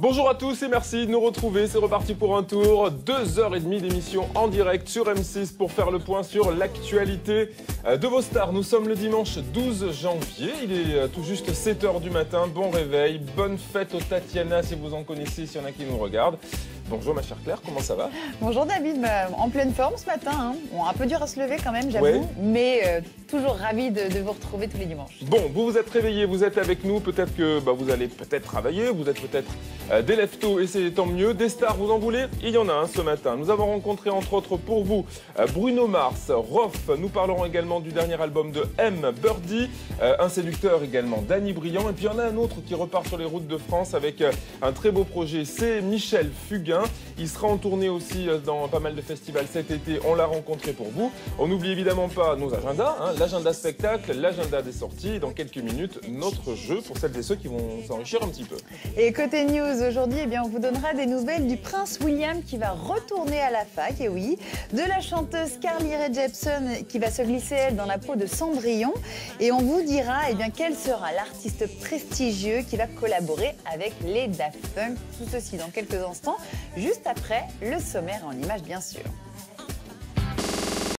Bonjour à tous et merci de nous retrouver. C'est reparti pour un tour. Deux heures et demie d'émission en direct sur M6 pour faire le point sur l'actualité euh, de vos stars. Nous sommes le dimanche 12 janvier. Il est euh, tout juste 7 heures du matin. Bon réveil. Bonne fête aux Tatiana si vous en connaissez, s'il y en a qui nous regardent. Bonjour ma chère Claire, comment ça va? Bonjour David, bah, en pleine forme ce matin. Hein. Bon, un peu dur à se lever quand même, j'avoue, mais euh, toujours ravi de, vous retrouver tous les dimanches. Bon, vous vous êtes réveillés, vous êtes avec nous, peut-être que bah, vous allez peut-être travailler, vous êtes peut-être euh, des leftos et c'est tant mieux. Des stars, vous en voulez? Il y en a un ce matin. Nous avons rencontré entre autres pour vous euh, Bruno Mars, Roth, nous parlerons également du dernier album de M, Birdie, un séducteur également, Danny Briand, et puis il y en a un autre qui repart sur les routes de France avec un très beau projet, c'est Michel Fugain. Il sera en tournée aussi euh, dans pas mal de festivals cet été. On l'a rencontré pour vous. On n'oublie évidemment pas nos agendas, hein. l'agenda spectacle, l'agenda des sorties. Dans quelques minutes, notre jeu pour celles et ceux qui vont s'enrichir un petit peu. Et côté news, aujourd'hui, eh bien, on vous donnera des nouvelles du prince William qui va retourner à la fac, et oui, de la chanteuse Carly Rae Jepsen qui va se glisser elle dans la peau de Cendrillon. Et on vous dira eh bien, quel sera l'artiste prestigieux qui va collaborer avec les Daft Punk. Tout ceci dans quelques instants juste après le sommaire en image bien sûr.